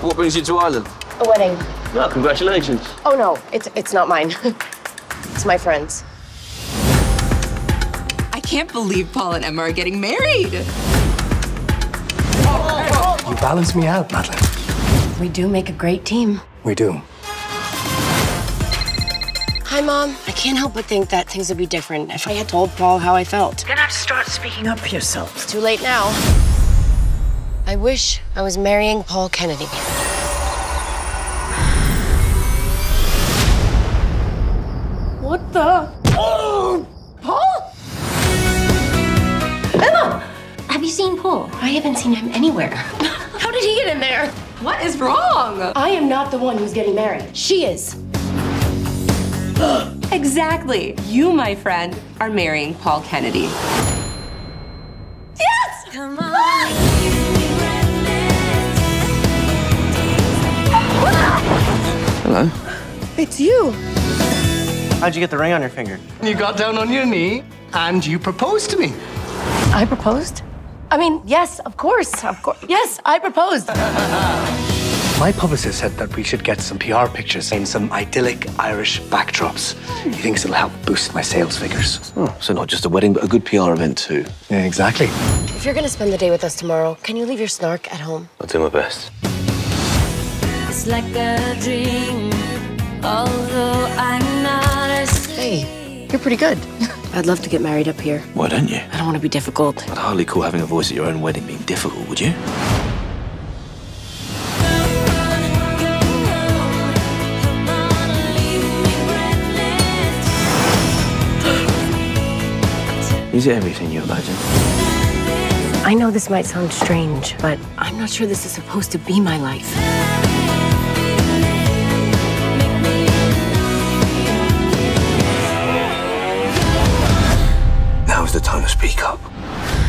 What brings you to Ireland? A wedding. No, congratulations. Oh no, it's it's not mine. it's my friend's. I can't believe Paul and Emma are getting married. You balance me out, Madeline. We do make a great team. We do. Hi, Mom. I can't help but think that things would be different if I had told Paul how I felt. You're gonna have to start speaking up for yourself. It's too late now. I wish I was marrying Paul Kennedy. The? Oh! Paul? Emma! Have you seen Paul? I haven't seen him anywhere. How did he get in there? What is wrong? I am not the one who's getting married. She is. Exactly. You, my friend, are marrying Paul Kennedy. Yes! Come on. Hello. It's you. How'd you get the ring on your finger? You got down on your knee and you proposed to me. I proposed? I mean, yes, of course, of course. Yes, I proposed. My publicist said that we should get some PR pictures in some idyllic Irish backdrops. He thinks it'll help boost my sales figures. Oh, so not just a wedding, but a good PR event too. Yeah, exactly. If you're gonna spend the day with us tomorrow, can you leave your snark at home? I'll do my best. It's like a dream, although I'm not a Hey, you're pretty good. I'd love to get married up here. Why don't you? I don't want to be difficult. I'd hardly call having a voice at your own wedding being difficult, would you? Is it everything you imagine? I know this might sound strange, but I'm not sure this is supposed to be my life. Time to speak up.